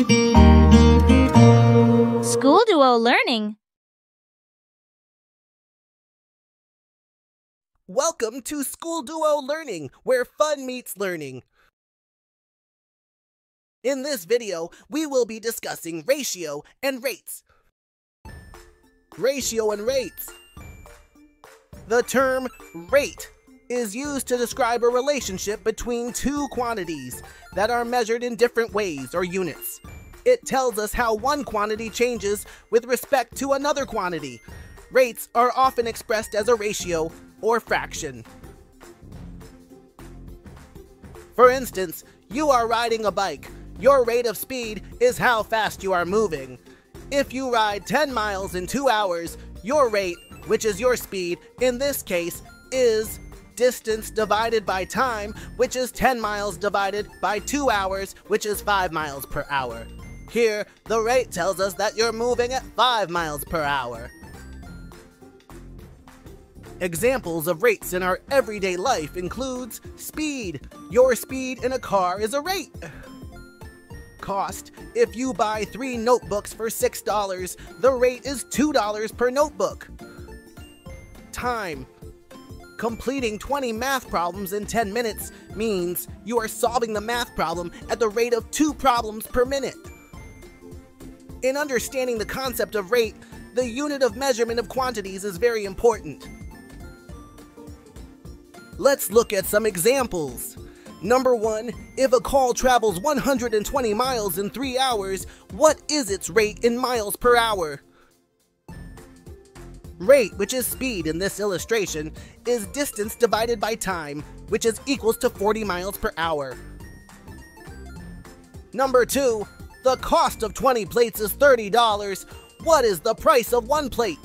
School Duo Learning. Welcome to Skoolduo Learning, where fun meets learning. In this video, we will be discussing ratio and rates. Ratio and rates. The term rate is used to describe a relationship between two quantities that are measured in different ways or units. It tells us how one quantity changes with respect to another quantity. Rates are often expressed as a ratio or fraction. For instance, you are riding a bike. Your rate of speed is how fast you are moving. If you ride 10 miles in 2 hours, your rate, which is your speed, in this case, is distance divided by time, which is 10 miles divided by 2 hours, which is 5 miles per hour. Here, the rate tells us that you're moving at 5 miles per hour. Examples of rates in our everyday life includes speed. Your speed in a car is a rate. Cost. If you buy three notebooks for $6, the rate is $2 per notebook. Time. Completing 20 math problems in 10 minutes means you are solving the math problem at the rate of two problems per minute. In understanding the concept of rate, the unit of measurement of quantities is very important. Let's look at some examples. Number one, if a call travels 120 miles in 3 hours, what is its rate in miles per hour? Rate, which is speed in this illustration, is distance divided by time, which is equals to 40 miles per hour. Number 2, the cost of 20 plates is $30. What is the price of one plate?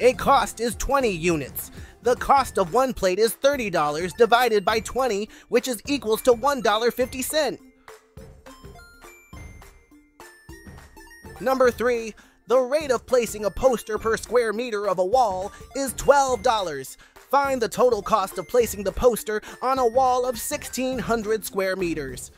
A cost is 20 units. The cost of one plate is $30 divided by 20, which is equals to $1.50. Number 3. The rate of placing a poster per square meter of a wall is $12. Find the total cost of placing the poster on a wall of 1600 square meters.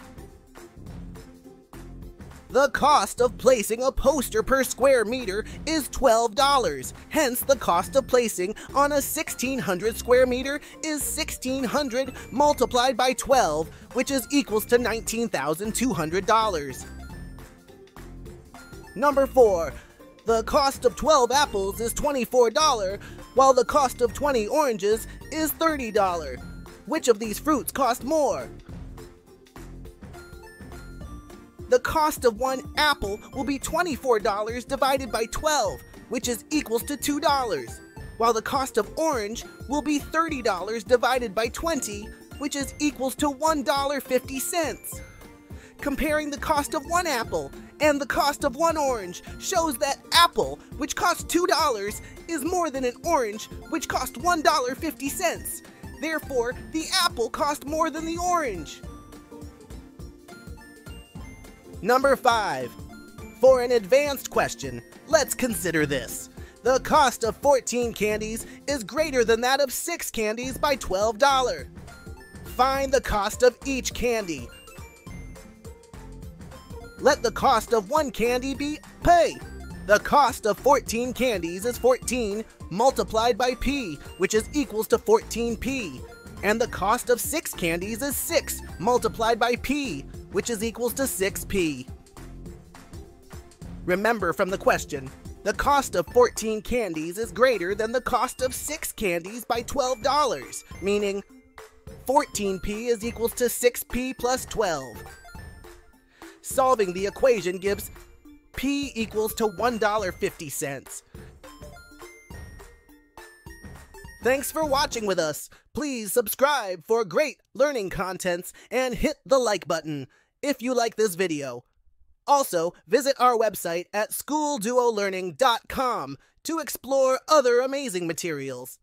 The cost of placing a poster per square meter is $12. Hence, the cost of placing on a 1600 square meter is 1600 multiplied by 12, which is equals to $19,200. Number 4. The cost of 12 apples is $24, while the cost of 20 oranges is $30. Which of these fruits cost more? the cost of one apple will be $24 divided by 12, which is equals to $2, while the cost of orange will be $30 divided by 20, which is equals to $1.50. Comparing the cost of one apple and the cost of one orange shows that apple, which costs $2, is more than an orange, which cost $1.50. Therefore, the apple cost more than the orange. Number 5. For an advanced question, let's consider this. The cost of 14 candies is greater than that of 6 candies by $12. Find the cost of each candy. Let the cost of one candy be P. The cost of 14 candies is 14 multiplied by P, which is equals to 14P. And the cost of 6 candies is 6 multiplied by P, which is equals to 6p. Remember from the question, the cost of 14 candies is greater than the cost of 6 candies by $12, meaning 14p is equals to 6p plus 12. Solving the equation gives p equals to $1.50. Thanks for watching with us. Please subscribe for great learning contents and hit the like button if you like this video. Also, visit our website at skoolduolearning.com to explore other amazing materials.